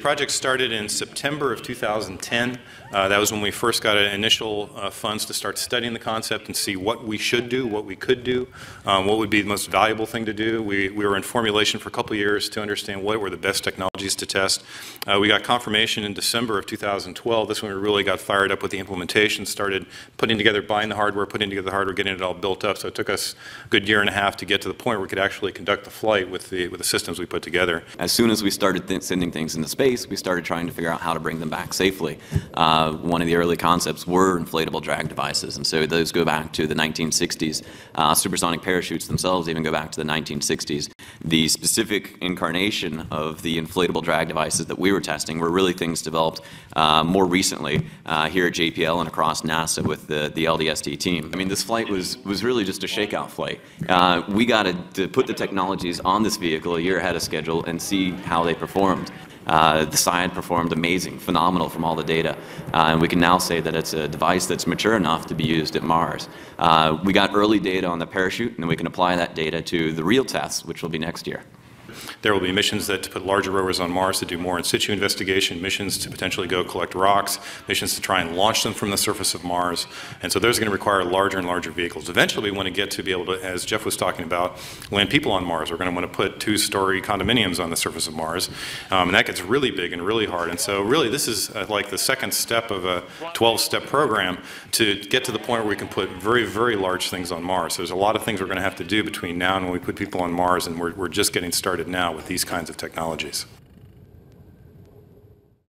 project started in September of 2010. Uh, that was when we first got initial uh, funds to start studying the concept and see what we should do, what we could do, um, what would be the most valuable thing to do. We, we were in formulation for a couple years to understand what were the best technologies to test. Uh, we got confirmation in December of 2012. This when we really got fired up with the implementation, started putting together, buying the hardware, putting together the hardware, getting it all built up. So it took us a good year and a half to get to the point where we could actually conduct the flight with the, with the systems we put together. As soon as we started th sending things into space, we started trying to figure out how to bring them back safely. Uh, one of the early concepts were inflatable drag devices, and so those go back to the 1960s. Uh, supersonic parachutes themselves even go back to the 1960s. The specific incarnation of the inflatable drag devices that we were testing were really things developed uh, more recently uh, here at JPL and across NASA with the, the LDSD team. I mean, this flight was, was really just a shakeout flight. Uh, we got to, to put the technologies on this vehicle a year ahead of schedule and see how they performed. Uh, the SIAD performed amazing, phenomenal from all the data, uh, and we can now say that it's a device that's mature enough to be used at Mars. Uh, we got early data on the parachute, and we can apply that data to the real tests, which will be next year. There will be missions that to put larger rovers on Mars to do more in situ investigation, missions to potentially go collect rocks, missions to try and launch them from the surface of Mars. And so those are going to require larger and larger vehicles. Eventually we want to get to be able to, as Jeff was talking about, land people on Mars. We're going to want to put two-story condominiums on the surface of Mars. Um, and that gets really big and really hard. And so really this is uh, like the second step of a 12-step program to get to the point where we can put very, very large things on Mars. So there's a lot of things we're going to have to do between now and when we put people on Mars, and we're, we're just getting now with these kinds of technologies.